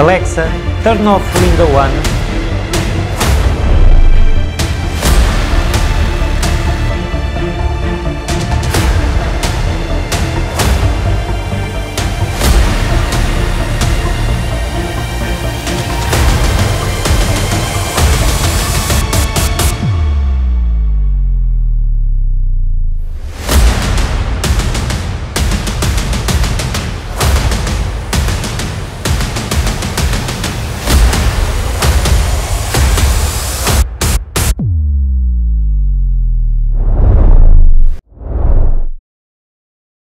Alexa, turn off window 1